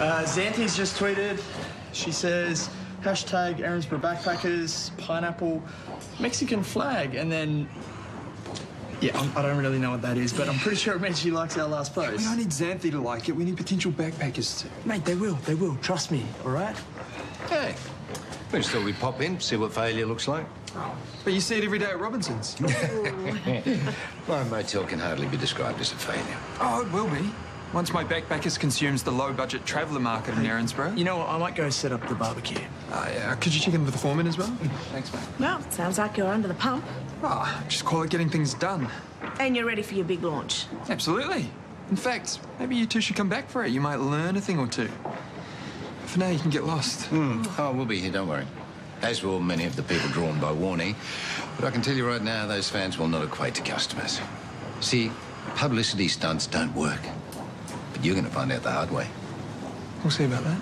Uh, Xanthe's just tweeted. She says, hashtag Erinsborough Backpackers, pineapple, Mexican flag, and then. Yeah, I'm- I don't really know what that is, but I'm pretty sure it means she likes our last post. We don't need Xanthi to like it. We need potential backpackers to. Mate, they will. They will. Trust me, all right? Hey, we can still we pop in, see what failure looks like. But you see it every day at Robinson's. My motel can hardly be described as a failure. oh, it will be. Once my backpackers consumes the low-budget traveller market in Erinsborough. You know what? I might go set up the barbecue. Uh, yeah, could you check in with the foreman as well? Thanks, mate. Well, sounds like you're under the pump. Ah, just call it getting things done. And you're ready for your big launch. Absolutely. In fact, maybe you two should come back for it. You might learn a thing or two. For now, you can get lost. Oh, we'll be here, don't worry. As will many of the people drawn by warning. But I can tell you right now, those fans will not equate to customers. See, publicity stunts don't work. But you're going to find out the hard way. We'll see about that.